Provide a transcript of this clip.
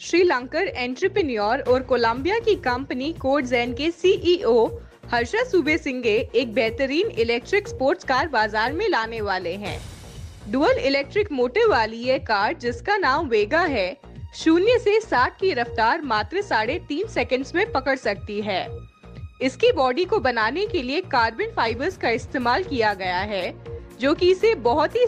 श्रीलंकर entrepreneur और Colombia की company CodeGen के सीईओ हर्षा सुबे सिंगे एक बेहतरीन इलेक्ट्रिक स्पोर्ट्स कार बाज़ार में लाने वाले हैं। डुअल इलेक्ट्रिक मोटर वाली यह कार, जिसका नाम वेगा है, शून्य से साठ की रफ्तार मात्र साढ़े तीन सेकेंड्स में पकड़ सकती है। इसकी बॉडी को बनाने के लिए कार्बन फाइबर्स का इस्तेमाल किया गया है, जो कि इसे बहुत ही